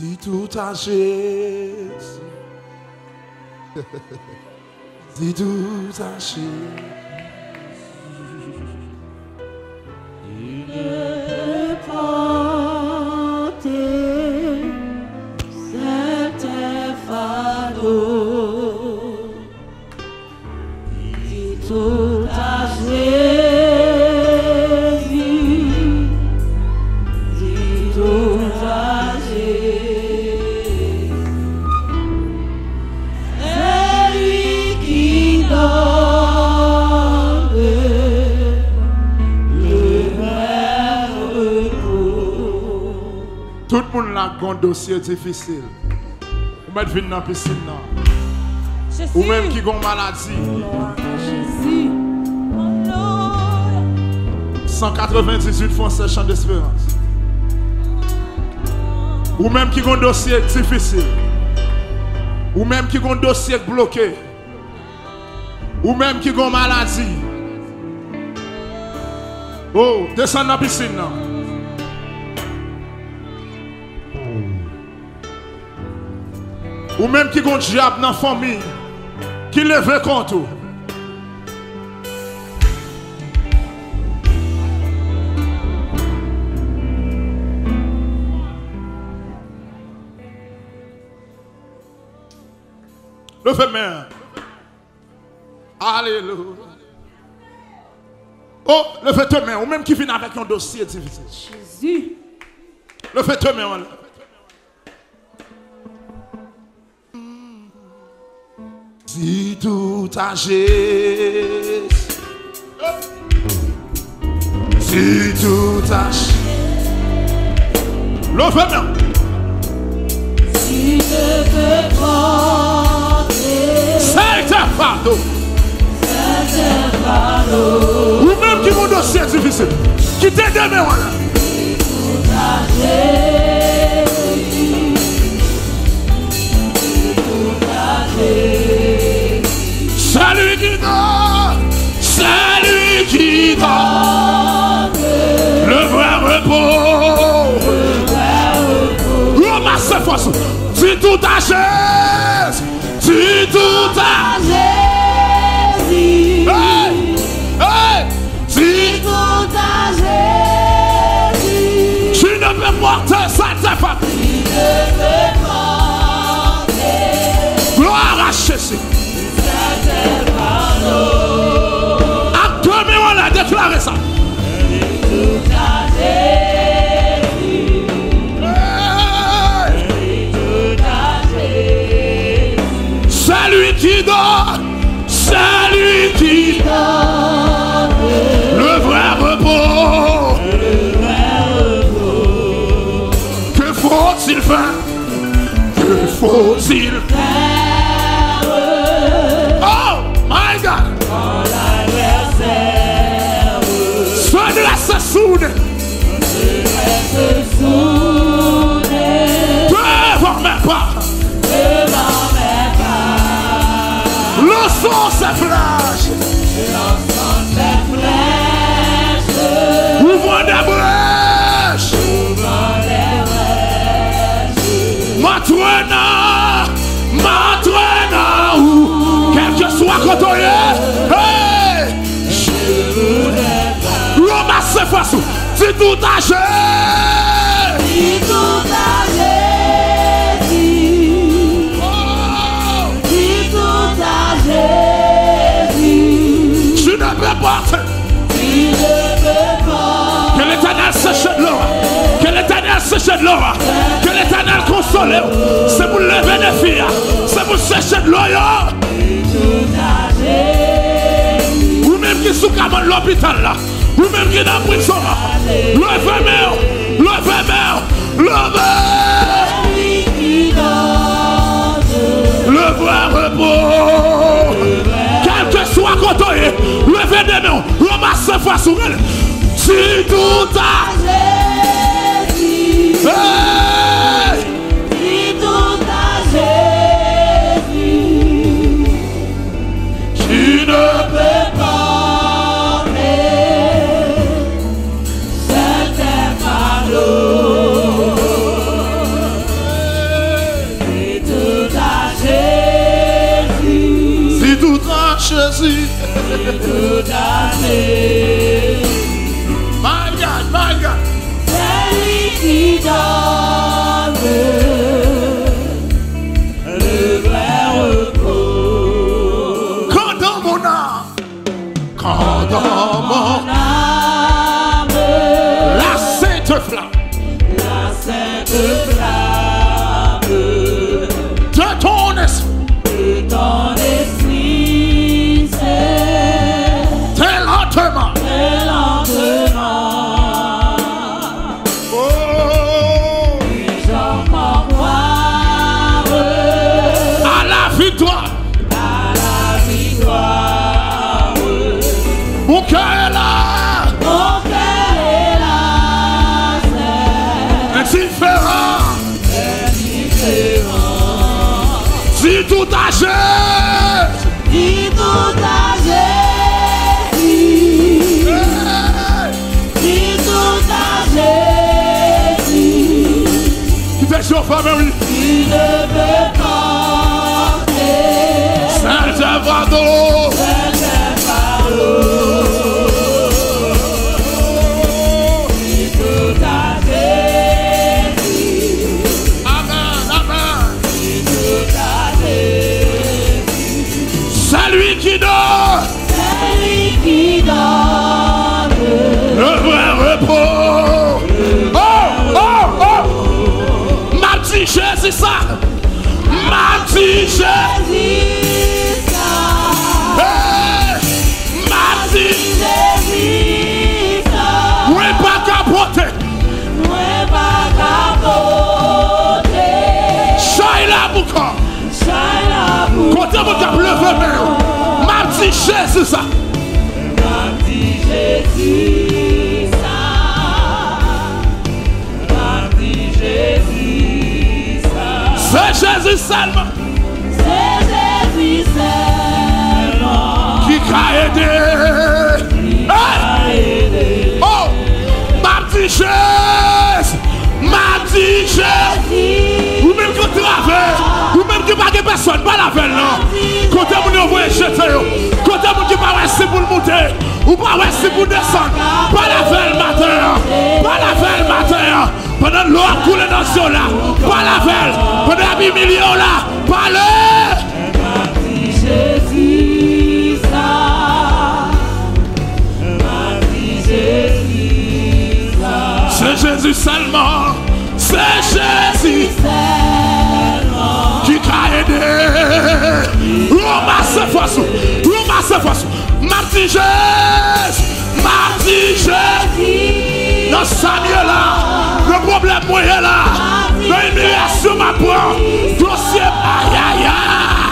Dis tout à Jésus. Dis tout à Jésus. Un dossier difficile. Ou dans la piscine. Ou même qui a une maladie. Jésus. Oh Lord. 198 Français chant d'espérance. Ou même qui a un dossier difficile. Ou même qui a un dossier bloqué. Ou même qui a une maladie. Oh, descends dans la piscine. Ou même qui un diable dans la famille. Qui lève contre vous. Levez main. Alléluia. Oh, levez tes mains. Ou même qui vient avec un dossier difficile. Jésus. Levez tes mains. Dis tout à Jésus. Dis tout à Jésus. Levez main. Si je peux porter C'est un fardeau. certains fardeaux. Ou même qui vont dossier difficile. Qui t'aide main. voilà. Celui force. Tout à Jésus. Dis tout à Jésus. Hey! Tout à Jésus. tu ne peux porter ça, t'es pas. Je peux porter Gloire à Jésus. Forces. C'est tout à Jésus. Dis tout à Jésus. Oh! Dis tout à Jésus. Tu ne peux pas. Si je peux pas. Que l'éternel sèche de l'eau. Que l'éternel sèche de l'eau. Que l'éternel console. C'est pour lever les filles. C'est pour sécher de l'eau. yo. Tout à Jésus. Ou même qui sont comme l'hôpital là. Ou même qui dans la prison là. Levez Le vrai repos. Quel que soit est. Levez des mains. Ramassez face au elle. Si tout a. Si tout a Dis tout à Jésus, dis tout à Jésus, Qui fait chaud, famille? tu ne peux Capoter. Shaila Bouka. Chana pour Côté mon cap levé, mais. Ma petite Jésus, ça. ma petite Jésus, ça. aidé. Hey! Oh! M'a dit Jésus! M'a dit Jésus! Ou même quand tu l'avais, ou même que pas personne, pas la veille, non? Quand tu as mon jeter, quand tu as mon qui pas rester pour le monter, ou pas rester pour descendre, pas la veille matin, pas la veille matin, pendant l'eau a coulé dans ce là, pas la veille, pendant la millions là, pas l'heure. Jésus seulement, c'est Jésus seulement qui t'a aidé. Ramasse force, ramasse force. Mardi Jésus, mardi Jésus. Dans Samuel là, le problème moi est là. Dans l'immigration m'apprend, dossier aïe aïe aïe.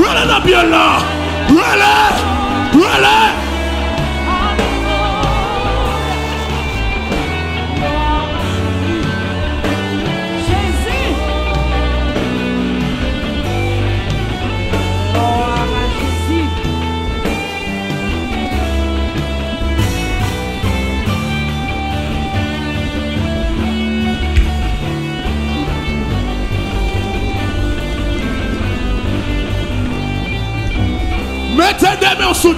Rele nan byon la Rele Rele Tout.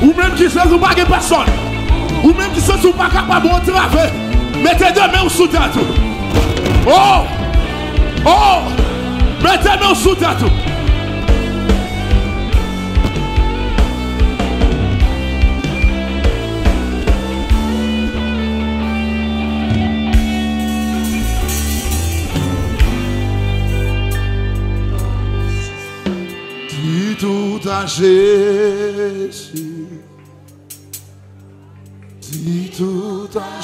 Ou même qui sait ou pas de personne. Ou même qui sait ou pas capable de travailler. Mettez deux mains sous. Oh! Oh! Mettez des mains sous tout. à Jésus. Dis tout à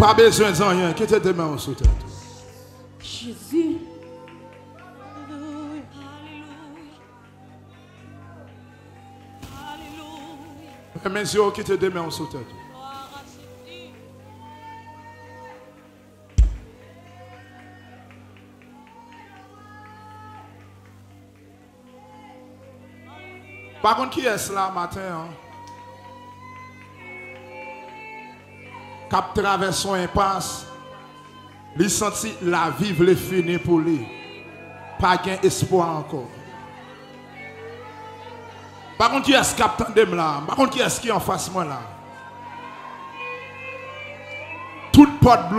pas besoin de rien. Qui te demande sous tête? Jésus. Mes yeux qui te demande sous tête. Par contre, qui est-ce là matin? Hein? Cap traverse son impasse. Il senti la vie le pour lui. Pas gain espoir encore. Par contre, qui est-ce qui attend là? Par contre, qui est-ce qui est en face de moi là? Toute porte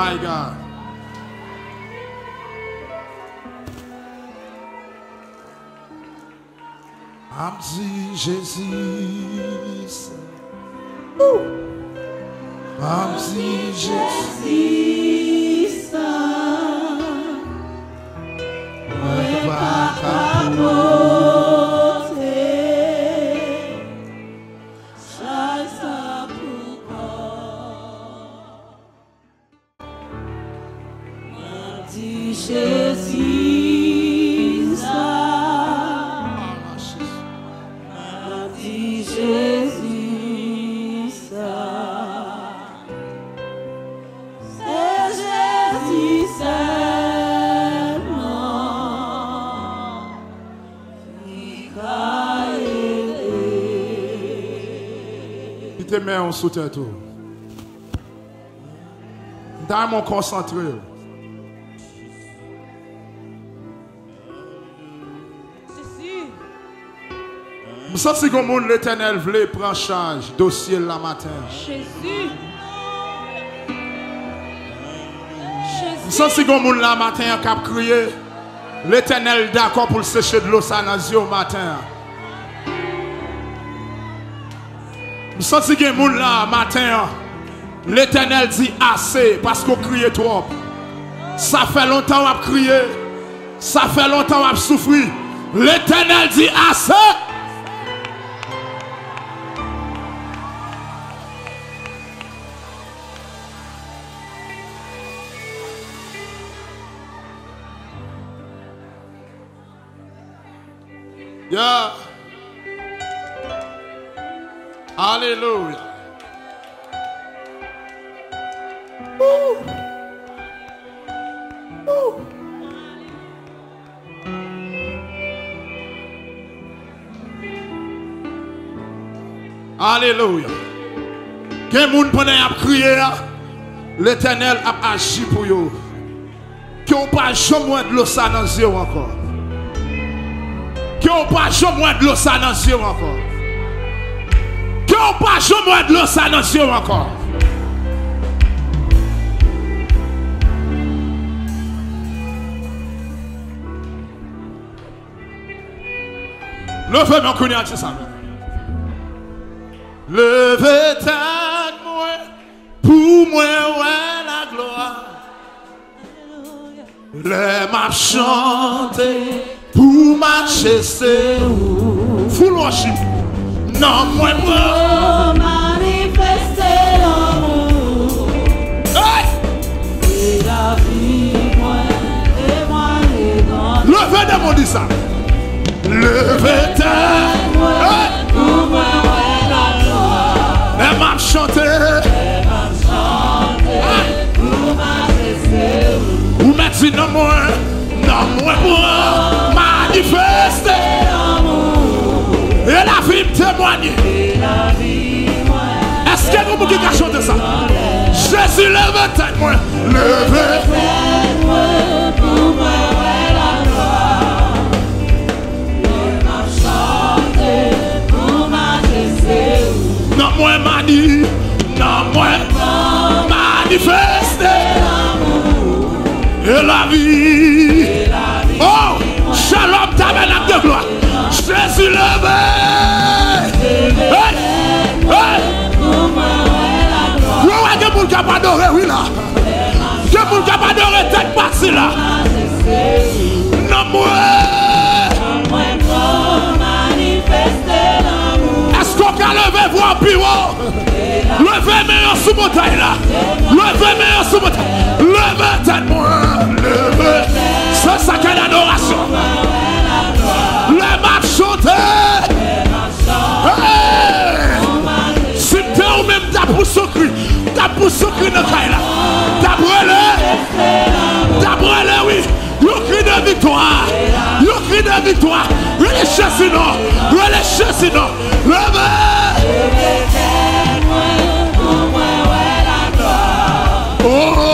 my God. I'm dit Jésus. Ouh. I'm dit Jésus. Te met en sous tête tout. Dans mon concentré. Je sens que monde l'éternel voulait prendre charge dossier la matin. Jésus, Je sens que monde la matin a crié. L'éternel d'accord pour le sécher de l'eau au matin. Je sens que monde là matin. L'éternel dit assez parce qu'on crie trop. Ça fait longtemps qu'on a crié. Ça fait longtemps qu'on a souffert. L'éternel dit assez. Yeah. Hallelujah. Woo. Woo. Alléluia. Quel monde pendant a crié, l'éternel a agi pour vous. Que vous pas jamais de l'eau dans encore. Que vous pas jamais de l'eau ça dans les encore. Que vous pas jamais de l'eau ça dans les encore. Levez mon cognac, c'est ça. Levez tête moi, pour moi, ouais, la gloire. Le m'a pour marcher, c'est où? Full worship. Non, moi, moi. oh, manifester l'amour Hey! et la grands. Levez des mots, dit ça. Levez tête. Hey! La chanter, pour Jésus non moins, non moins pour manifester. Et la vie témoigne. Est-ce quelqu'un qui a chanté ça? Jésus lève moi, lève. Sous montagne là. Levez meilleur sous montagne. Levez tête moi. Levez. C'est ça qu'est l'adoration. Les matchs chantés. Hey! Si t'es ou même t'as pour souffrir, t'as pour souffrir dans le là. T'as brûlé. T'as brûlé, oui. Yo cri de victoire. Yo cri de victoire. Relâchez sinon. Relâchez sinon. Levez. Oh.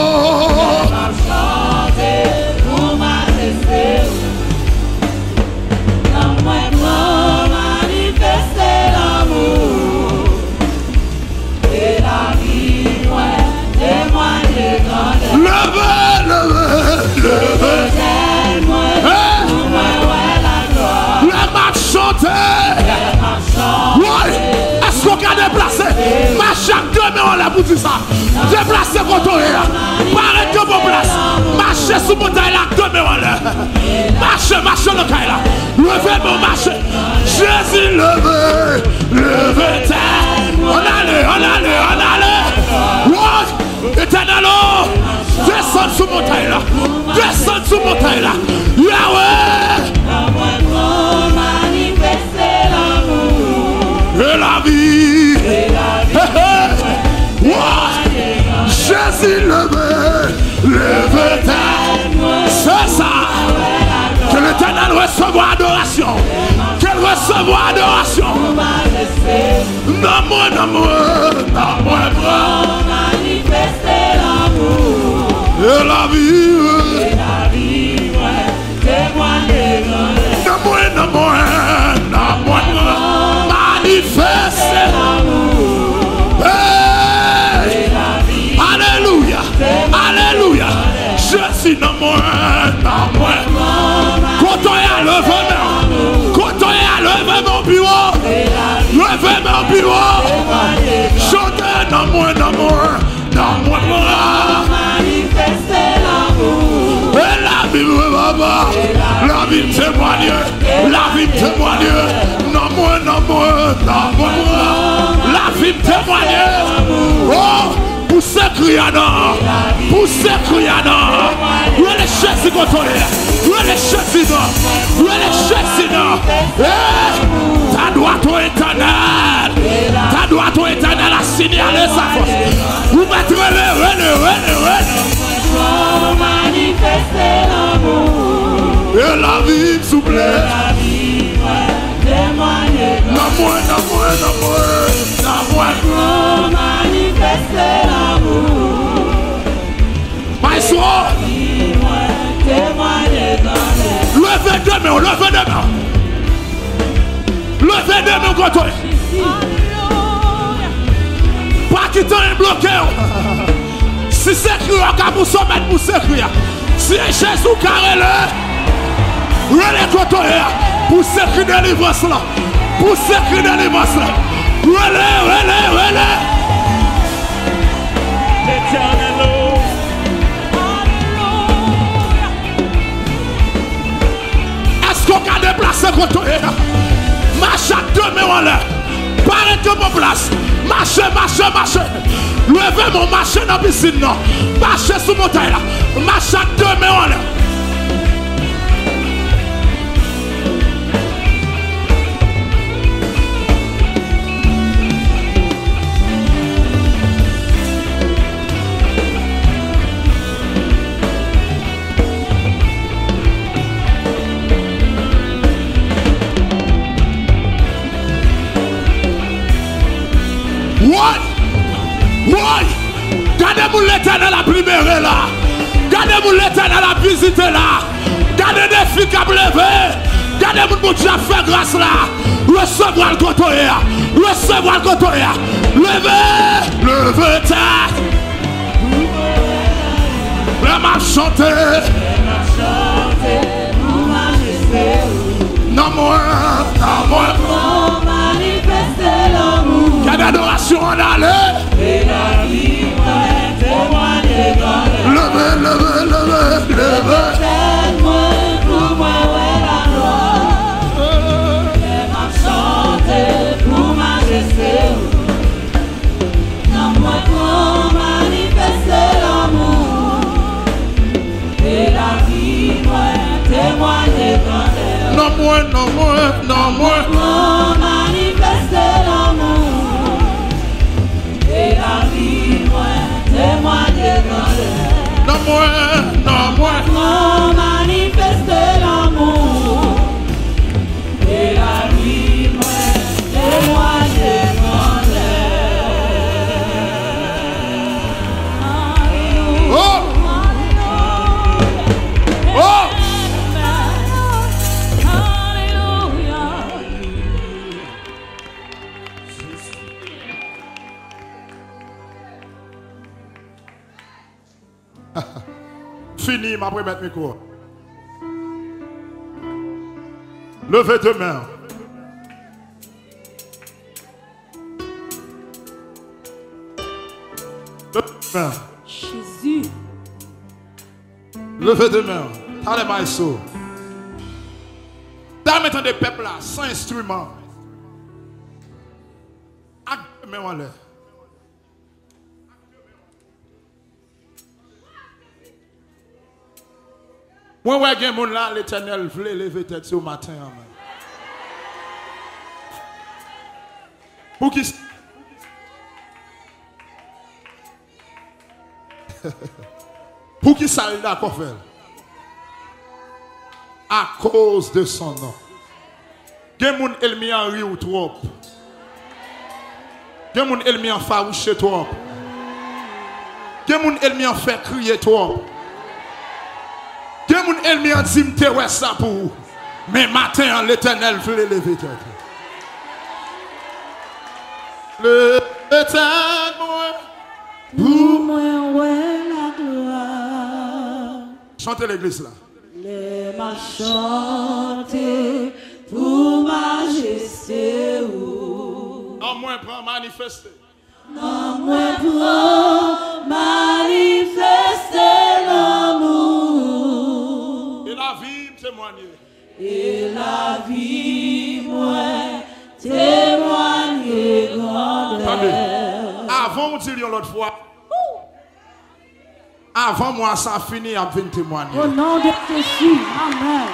pou di sa. Deplase koto e. Pare ke pou plas. Mache sou moutay la kome wane. Mache, mache lokay la. Leve mou mache. Jezi leve. Leve te. On ale, on ale, on ale. Wot. Eten alo. Oh. Desan sou moutay la. Desan sou moutay la. Yawe. Jésus levé, levé tête. C'est ça. Que l'éternel recevra adoration. Qu'elle recevra adoration. Non, moi, non, moi, non, moi, moi. Et la vie. Je suis non moi, non moi. Quand on est à lever, quand on est à lever mon bureau, lever mon bureau. Chantez non moi, non moi, non moi, moi. Et la vie me papa, la vie me témoigne, la vie me témoigne. Non moi, non moi, non moi, moi. La vie me témoigne. Oh, pour ce criador. Où est les chaises contrôlées? Où est les? Où est les chaises ta droite au éternel, ta droite éternel a signalé sa force. Vous mettrez le, le, le, le. Et la vie moi, non moi, non moi. My soul. Levez deux mains, levez deux mains. Levez deux mains contre. Pas quitter un bloqué. Si c'est cru, on va pour sommet pour se crier. Si ou carré là, relais contre. Pour se crier de délivrance là. Pour se crier de délivrance là. Relais, relais, Asko ka deplase koto e Mache deme wale Pare ke mou plas Mache, mache, mache Leve mou mache nan bisin nan Mache sou motay la Mache deme wale Gardez-moi l'éternel à libérer là. Gardez-moi l'éternel à visiter là. Gardez des filles qui ont levé. Gardez-moi mon Dieu à faire grâce là. Recevoir le côté. Recevoir le côté. Levez. Levez. Le m'a chanté. Non moi. Non moi. Quelle adoration en aller. Non Fini, ma mettre deux mains. Levez deux mains. Jésus, Levez deux mains. Allez, maïso. Dans maintenant des peuples là, sans instrument. Mains en l'air. Moi, ouais, gen moun là, l'éternel voulait lever tête au matin. amen. Pour qui Pour qui ça d'accord faire À cause de son nom. Gen moun elmi en ri ou trop. Gen moun en farouche trop. En fait crier trop. moun elmi an zim te wè sa pou. Men maten an l'Eternel vle leve te. L'Eternel mwen. Pou mwen wè la gloa. Chante l'Eglise la. Le ma chante pou majeste ou. Nan mwen pran manifeste. Nan mwen pran. Et la vie moi grandeur. Avant on dit l'autre fois. Avant moi ça fini à venir témoigner. Au nom de Jésus, Amen.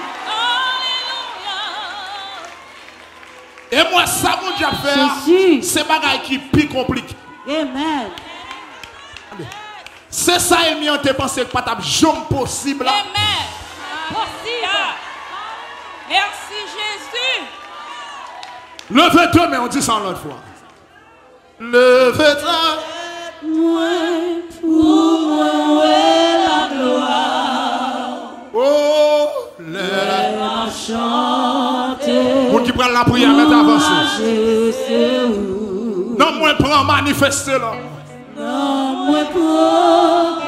Et moi ça mon Dieu faire. Jésus. C'est bagaille qui plus compliqué. Amen. C'est ça et mis en te pensé que pas possible. là. Amen. Merci Jésus. Levez deux mais on dit ça l'autre fois. Levez toi. Moi, pour moi, la gloire. Oh, le. m'a chanté Pour qui prend la prière, majesté ou Non, moi prends manifester là. non moi pour